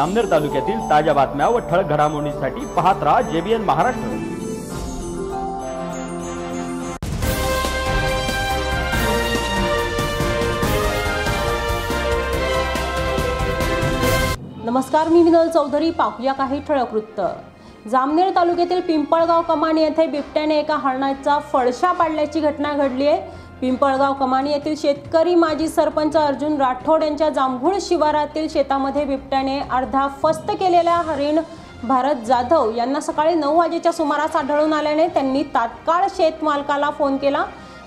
अमनेर तालुक्यातील ताज्या बातम्या व ठळक घडामोडींसाठी पाहत राहा जेबीएन महाराष्ट्र. नमस्कार मी विनोद चौधरी. पाहूया काही ठळक वृत्त. जामनेर तालुक्यातील पिंपळगाव कमान येथे बिबट्याने एका हरणाचा फळशा पाडल्याची घटना घडली आहे. पिंपळगाव कमानी येथील शेतकरी माजी सरपंच अर्जुन राठोड यांच्या जांभूळ शिवारातील शेतामध्ये बिबट्याने अर्धा फस्त केलेल्या हरिण भारत जाधव यांना सकाळी नऊ वाजेच्या सुमारास आढळून आल्याने त्यांनी तात्काळ शेतमालकाला फोन केला.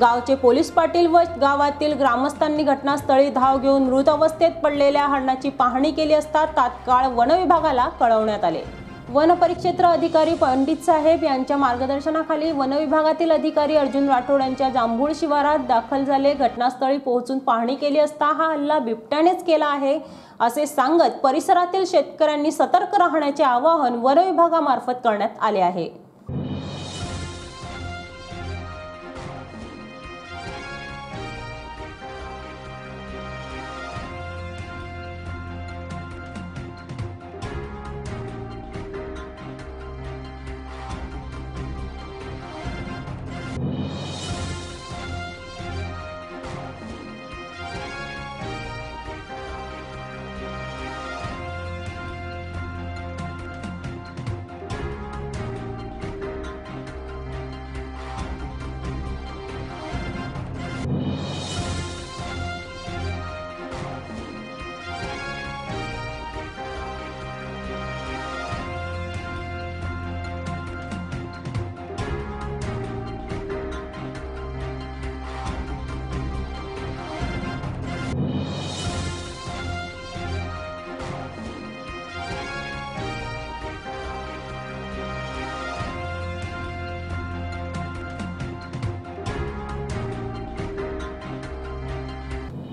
गावचे पोलीस पाटील व गावातील ग्रामस्थांनी घटनास्थळी धाव घेऊन मृत अवस्थेत पडलेल्या हरणाची पाहणी केली असता तात्काळ वनविभागाला कळवण्यात आले. वन परिक्षेत्र अधिकारी पंडित साहेब यांच्या मार्गदर्शनाखाली वनविभागातील अधिकारी अर्जुन राठोड यांच्या जांभूळ शिवारात दाखल झाले. घटनास्थळी पोहोचून पाहणी केली असता हा हल्ला बिबट्यानेच केला आहे असे सांगत परिसरातील शेतकऱ्यांनी सतर्क राहण्याचे आवाहन वनविभागामार्फत करण्यात आले आहे.